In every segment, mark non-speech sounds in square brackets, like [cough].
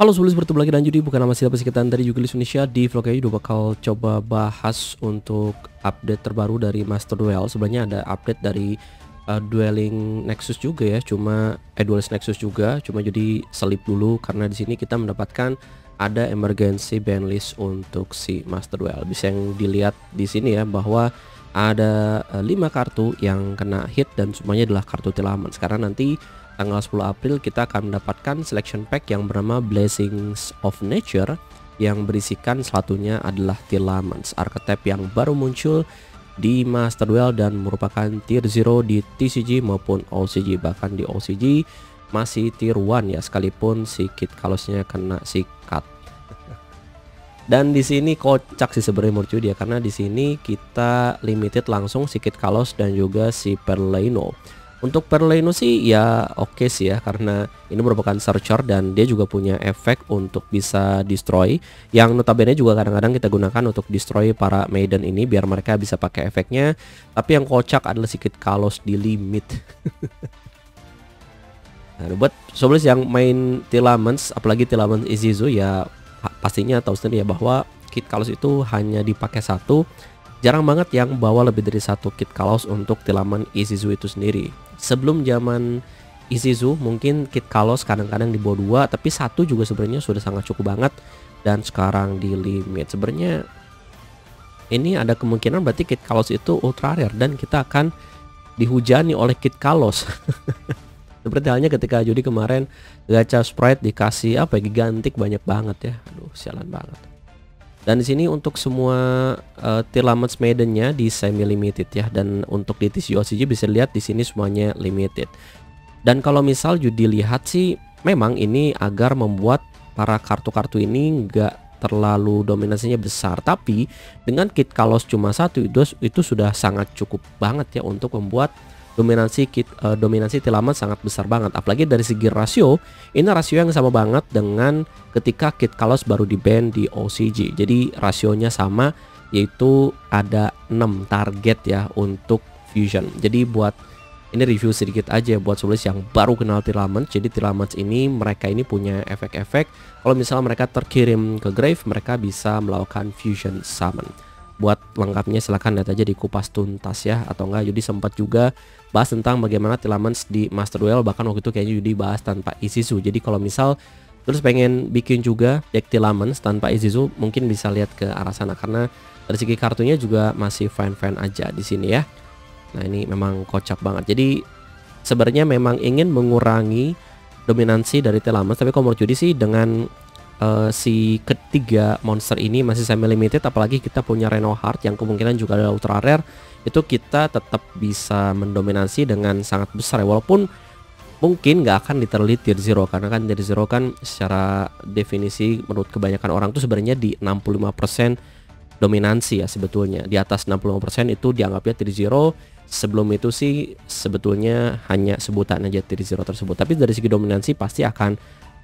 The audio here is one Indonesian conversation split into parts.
Halo Sulis bertemu lagi dan Judi bukan nama siapa sekitar dari Jugilis Indonesia di vlog ini udah bakal coba bahas untuk update terbaru dari Master Duel. Sebenarnya ada update dari uh, Dueling Nexus juga ya cuma eh Duelist Nexus juga cuma jadi selip dulu karena di sini kita mendapatkan ada emergency banlist untuk si Master Duel. Bisa yang dilihat di sini ya bahwa ada uh, 5 kartu yang kena hit dan semuanya adalah kartu tilaman sekarang nanti tanggal 10 April kita akan mendapatkan selection pack yang bernama Blessings of Nature yang berisikan satunya adalah Tilamans, archetype yang baru muncul di Master Duel dan merupakan tier 0 di TCG maupun OCG bahkan di OCG masih tier 1 ya sekalipun si Kit Kalosnya kena sikat. Dan di sini kocak sih sebenarnya menurut dia karena di sini kita limited langsung si Kalos dan juga si Perleno. Untuk Perleno sih ya oke okay sih ya karena ini merupakan searcher dan dia juga punya efek untuk bisa destroy yang notabene juga kadang-kadang kita gunakan untuk destroy para maiden ini biar mereka bisa pakai efeknya. Tapi yang kocak adalah sedikit kalos di limit. [laughs] nah, buat sobat yang main Tilamans apalagi Tilamans Izizu ya pastinya tahu sendiri ya bahwa kit kalos itu hanya dipakai satu jarang banget yang bawa lebih dari satu kit kalos untuk tilaman Izizu itu sendiri. Sebelum zaman Izizu mungkin kit Kalos kadang-kadang dibawa dua tapi satu juga sebenarnya sudah sangat cukup banget dan sekarang di limit. Sebenarnya ini ada kemungkinan berarti kit Kalos itu ultra rare dan kita akan dihujani oleh kit Kalos. [laughs] Seperti halnya ketika Judi kemarin gacha sprite dikasih apa ya gigantik banyak banget ya. Aduh sialan banget dan di sini untuk semua uh, Tilamans Maidennya di semi limited ya dan untuk di TCG OCG bisa lihat di sini semuanya limited. Dan kalau misal Judi lihat sih memang ini agar membuat para kartu-kartu ini nggak terlalu dominasinya besar tapi dengan kit kalos cuma satu itu itu sudah sangat cukup banget ya untuk membuat dominasi kit uh, dominasi tilaman sangat besar banget. Apalagi dari segi rasio ini rasio yang sama banget dengan ketika kit kalos baru di band di OCG jadi rasionya sama yaitu ada 6 target ya untuk fusion. Jadi buat ini review sedikit aja buat solis yang baru kenal Tilamans jadi Tilamans ini mereka ini punya efek-efek. Kalau misalnya mereka terkirim ke grave mereka bisa melakukan fusion summon buat lengkapnya silahkan lihat aja di kupas tuntas ya atau enggak jadi sempat juga bahas tentang bagaimana Tilamans di Master Duel bahkan waktu itu kayaknya jadi bahas tanpa Isisu jadi kalau misal terus pengen bikin juga deck Tilamans tanpa Isisu mungkin bisa lihat ke arah sana karena dari segi kartunya juga masih fine-fine aja di sini ya. Nah ini memang kocak banget. Jadi sebenarnya memang ingin mengurangi dominansi dari Tilamans tapi kalau menurut Judi sih dengan uh, si ketiga monster ini masih semi limited apalagi kita punya Reno Heart yang kemungkinan juga adalah ultra rare. Itu kita tetap bisa mendominasi dengan sangat besar ya walaupun mungkin nggak akan literally tier zero karena kan tier zero kan secara definisi menurut kebanyakan orang tuh sebenarnya di 65% dominansi ya sebetulnya. Di atas 65% itu dianggapnya tier zero. Sebelum itu sih sebetulnya hanya sebutan aja tier zero tersebut. Tapi dari segi dominansi pasti akan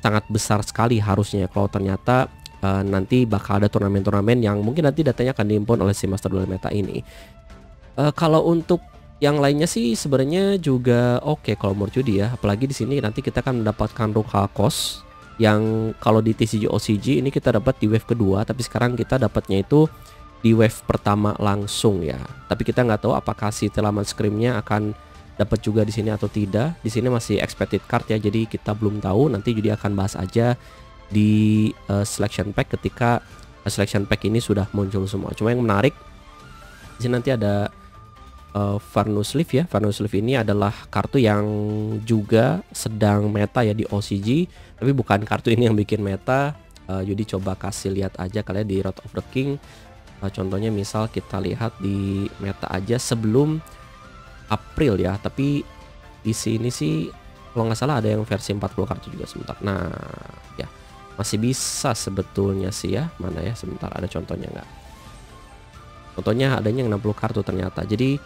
sangat besar sekali harusnya kalau ternyata uh, nanti bakal ada turnamen-turnamen yang mungkin nanti datanya akan diimpun oleh si Master Duel Meta ini. Uh, kalau untuk yang lainnya sih sebenarnya juga oke okay kalau menurut Judi ya, apalagi di sini nanti kita akan mendapatkan Rukhalkos yang kalau di TCG OCG ini kita dapat di wave kedua, tapi sekarang kita dapatnya itu di wave pertama langsung ya. Tapi kita nggak tahu apakah si Telaman Screamnya akan dapat juga di sini atau tidak. Di sini masih expected card ya, jadi kita belum tahu. Nanti jadi akan bahas aja di uh, selection pack ketika uh, selection pack ini sudah muncul semua. Cuma yang menarik di sini nanti ada uh, Varnus Leaf ya. Varnus Leaf ini adalah kartu yang juga sedang meta ya di OCG, tapi bukan kartu ini yang bikin meta. Uh, jadi coba kasih lihat aja kalian di Road of the King. Uh, contohnya misal kita lihat di meta aja sebelum April ya tapi di sini sih kalau nggak salah ada yang versi 40 kartu juga sebentar. Nah ya masih bisa sebetulnya sih ya mana ya sebentar ada contohnya nggak? Contohnya adanya yang 60 kartu ternyata. Jadi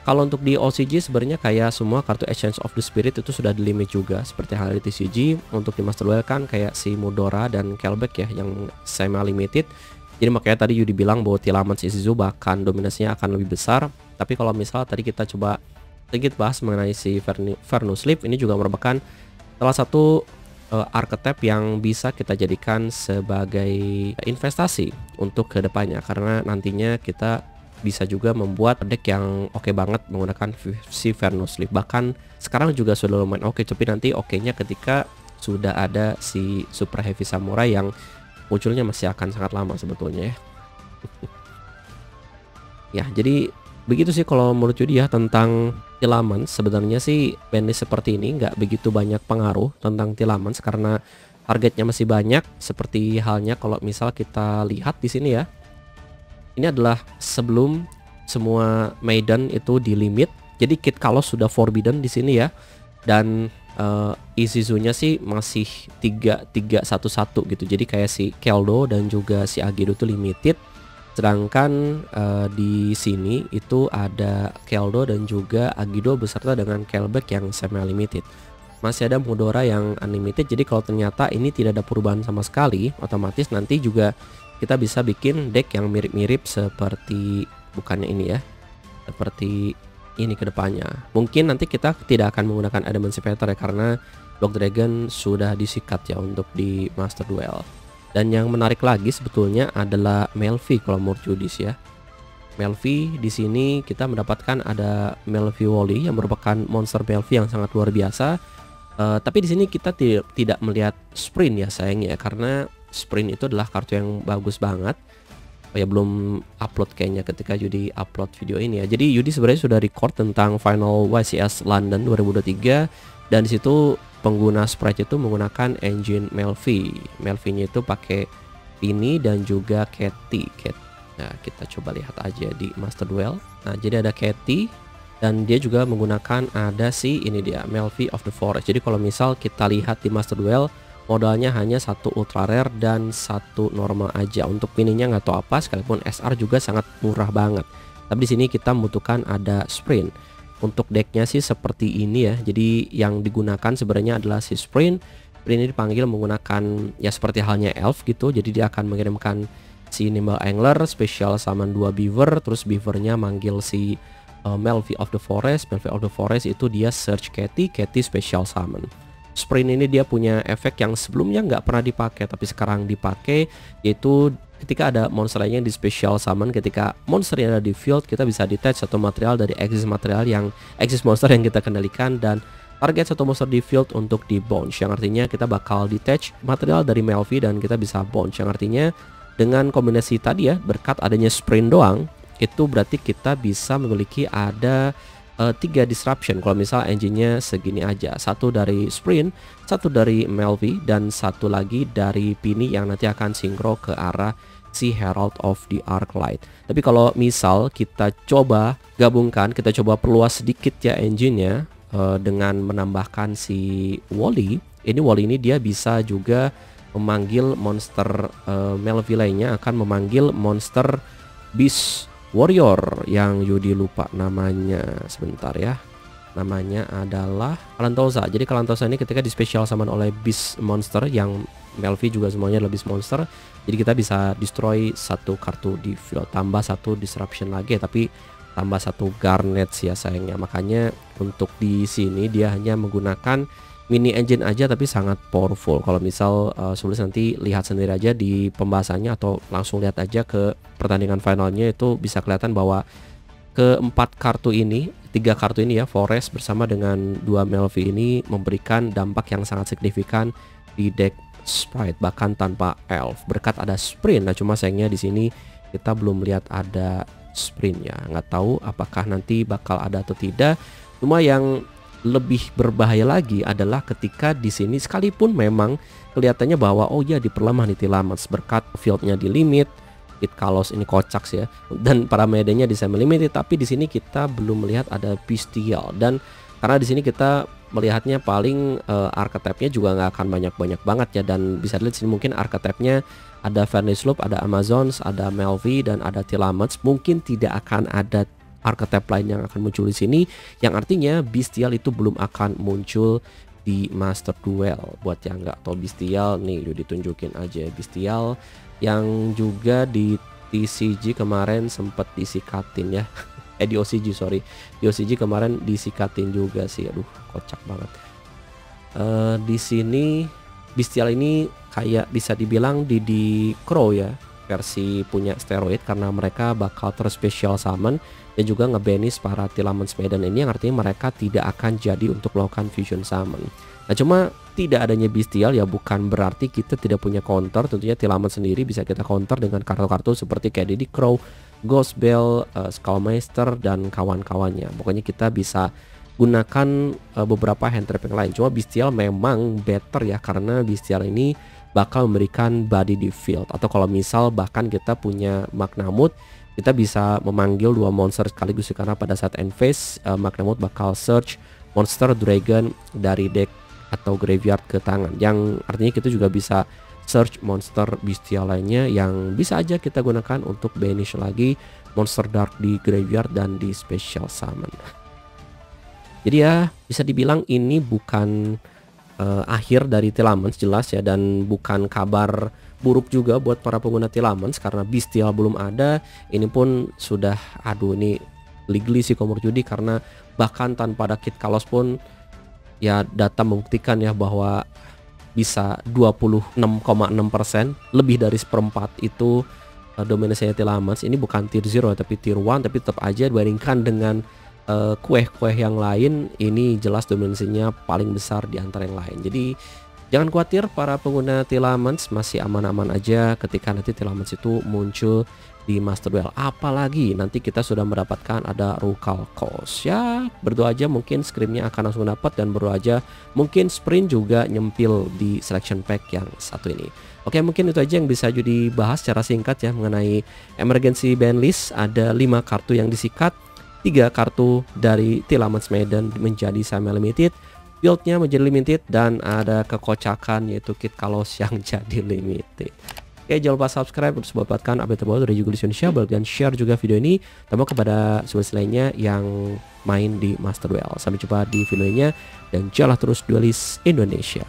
kalau untuk di OCG sebenarnya kayak semua kartu Exchange of the Spirit itu sudah di limit juga. Seperti hal di TCG untuk di Master Duel kan kayak si Mudora dan Kelbeck ya yang semi limited jadi makanya tadi Yudi bilang bahwa Tilaman Shizu bahkan dominasinya akan lebih besar tapi kalau misal tadi kita coba sedikit bahas mengenai si Vernus Sleep ini juga merupakan salah satu uh, archetype yang bisa kita jadikan sebagai investasi untuk ke depannya. Karena nantinya kita bisa juga membuat deck yang oke okay banget menggunakan si Vernus Leaf. Bahkan sekarang juga sudah lumayan oke okay, tapi nanti oke-nya ketika sudah ada si Super Heavy Samurai yang munculnya masih akan sangat lama sebetulnya ya. [laughs] Ya jadi begitu sih kalau menurut Yudi ya tentang Tilaman. Sebenarnya sih bandlist seperti ini nggak begitu banyak pengaruh tentang Tilaman karena targetnya masih banyak. Seperti halnya kalau misal kita lihat di sini ya ini adalah sebelum semua Maiden itu di limit jadi Kit Kalos sudah forbidden di sini ya. Dan uh, Isuzu-nya sih masih 3 3 1 1 gitu. Jadi kayak si Keldo dan juga si Agido itu limited Sedangkan uh, di sini itu ada Keldo dan juga Agido beserta dengan Kelbeck yang semi limited. Masih ada Mudora yang unlimited. Jadi kalau ternyata ini tidak ada perubahan sama sekali, otomatis nanti juga kita bisa bikin deck yang mirip-mirip seperti bukannya ini ya. Seperti ini ke depannya. Mungkin nanti kita tidak akan menggunakan Emancipator ya karena Block Dragon sudah disikat ya untuk di Master Duel. Dan yang menarik lagi sebetulnya adalah Melvi kalau menurut Judis ya. Melvi di sini kita mendapatkan ada Melvi Wally yang merupakan monster Melvi yang sangat luar biasa. Uh, tapi di sini kita tidak melihat sprint ya sayangnya karena sprint itu adalah kartu yang bagus banget. Oh ya belum upload kayaknya ketika Yudi upload video ini ya. Jadi Yudi sebenarnya sudah record tentang final YCS London 2023 dan di situ pengguna sprite itu menggunakan engine Melvi. Melvi-nya itu pakai ini dan juga Katy. Nah, kita coba lihat aja di Master Duel. Nah, jadi ada Katy dan dia juga menggunakan ada si ini dia Melvi of the Forest. Jadi kalau misal kita lihat di Master Duel modalnya hanya satu ultra rare dan satu normal aja. Untuk pininya nggak tahu apa sekalipun SR juga sangat murah banget. Tapi di sini kita membutuhkan ada sprint untuk decknya sih seperti ini ya. Jadi yang digunakan sebenarnya adalah si sprint sprint ini dipanggil menggunakan ya seperti halnya elf gitu. Jadi dia akan mengirimkan si nimble angler special summon dua beaver terus beavernya manggil si uh, Melvi of the Forest. Melvi of the Forest itu dia search Katy Katy special summon sprint ini dia punya efek yang sebelumnya nggak pernah dipakai tapi sekarang dipakai yaitu ketika ada monster lainnya di special summon ketika monster yang ada di field kita bisa detach satu material dari exist material yang exist monster yang kita kendalikan dan target satu monster di field untuk di bounce. Yang artinya kita bakal detach material dari Melvi dan kita bisa bounce. Yang artinya dengan kombinasi tadi ya berkat adanya sprint doang itu berarti kita bisa memiliki ada uh, tiga disruption kalau misal engine-nya segini aja satu dari sprint satu dari Melvi dan satu lagi dari Pini yang nanti akan sinkro ke arah si Herald of the Arclight. Tapi kalau misal kita coba gabungkan, kita coba perluas sedikit ya engine-nya uh, dengan menambahkan si Wally. Ini Wally ini dia bisa juga memanggil monster uh, Melville lainnya akan memanggil monster Beast Warrior yang Yudi lupa namanya. Sebentar ya. Namanya adalah Kalantosa jadi Kalantosa ini ketika di special summon oleh Beast Monster yang Melvi juga semuanya Beast Monster. Jadi kita bisa destroy satu kartu di field. Tambah satu disruption lagi tapi tambah satu garnet sih ya sayangnya. Makanya untuk di sini dia hanya menggunakan mini engine aja tapi sangat powerful. Kalau misal uh, sebelum nanti lihat sendiri aja di pembahasannya atau langsung lihat aja ke pertandingan finalnya itu bisa kelihatan bahwa keempat kartu ini tiga kartu ini ya Forest bersama dengan dua Melvi ini memberikan dampak yang sangat signifikan di deck sprite bahkan tanpa elf. Berkat ada sprint. Nah cuma sayangnya di sini kita belum melihat ada sprint ya nggak tahu apakah nanti bakal ada atau tidak. Cuma yang lebih berbahaya lagi adalah ketika di sini sekalipun memang kelihatannya bahwa oh ya diperlemah nih Tilamans berkat fieldnya di limit It Kalos ini kocak sih ya dan para medenya di semi limited tapi di sini kita belum melihat ada Bestial dan karena di sini kita melihatnya paling uh, archetype-nya juga nggak akan banyak-banyak banget ya dan bisa dilihat sini mungkin archetype-nya ada Venice Loop, ada Amazons, ada Melvi dan ada Tilamets. Mungkin tidak akan ada archetype lain yang akan muncul di sini yang artinya Bestial itu belum akan muncul di Master Duel. Buat yang nggak tahu Bestial nih udah ditunjukin aja Bestial. Yang juga di TCG kemarin sempat disikatin ya. [laughs] Eh di OCG sorry. Di OCG kemarin disikatin juga sih. Aduh kocak banget. Uh, di sini Bestial ini kayak bisa dibilang Didi Crow ya versi punya steroid karena mereka bakal terspesial summon dan juga ngebanis para Tilamans Maiden ini yang artinya mereka tidak akan jadi untuk melakukan fusion summon. Nah cuma tidak adanya bestial ya bukan berarti kita tidak punya counter tentunya Tilaman sendiri bisa kita counter dengan kartu-kartu seperti kayak Diddy Crow, Ghost Bell, uh, Skullmaster dan kawan-kawannya. Pokoknya kita bisa gunakan uh, beberapa hand trap yang lain. Cuma bestial memang better ya karena bestial ini bakal memberikan body di field. Atau kalau misal bahkan kita punya Magnamut kita bisa memanggil dua monster sekaligus karena pada saat end phase uh, Magnamut bakal search monster dragon dari deck atau graveyard ke tangan. Yang artinya kita juga bisa search monster bestial lainnya yang bisa aja kita gunakan untuk banish lagi monster dark di graveyard dan di special summon. Jadi ya bisa dibilang ini bukan uh, akhir dari Telamens jelas ya dan bukan kabar buruk juga buat para pengguna Telamens karena Bestial belum ada. Ini pun sudah aduh ini legally sih komor judi karena bahkan tanpa ada kit kalos pun ya data membuktikan ya bahwa bisa 26,6% lebih dari seperempat itu uh, dominasinya Telamens ini bukan tier 0 tapi tier 1 tapi tetap aja dibandingkan dengan Eh, kue-kue yang lain ini jelas dominasinya paling besar di antara yang lain. Jadi jangan khawatir para pengguna Tilamans masih aman-aman aja ketika nanti Tilamans itu muncul di Master Duel. Apalagi nanti kita sudah mendapatkan ada Rukal Kos. Ya, berdoa aja mungkin scrimnya akan langsung dapat dan berdoa aja mungkin sprint juga nyempil di selection pack yang satu ini. Oke, mungkin itu aja yang bisa jadi bahas secara singkat ya mengenai emergency ban list. Ada 5 kartu yang disikat tiga kartu dari Tilamans Maiden menjadi semi limited buildnya menjadi limited dan ada kekocakan yaitu kit kalos yang [laughs] jadi limited Oke jangan lupa subscribe untuk mendapatkan update terbaru dari Google Indonesia dan share juga video ini termasuk kepada sobat lainnya yang main di Master Duel. Sampai jumpa di video lainnya dan jalan terus duelis Indonesia.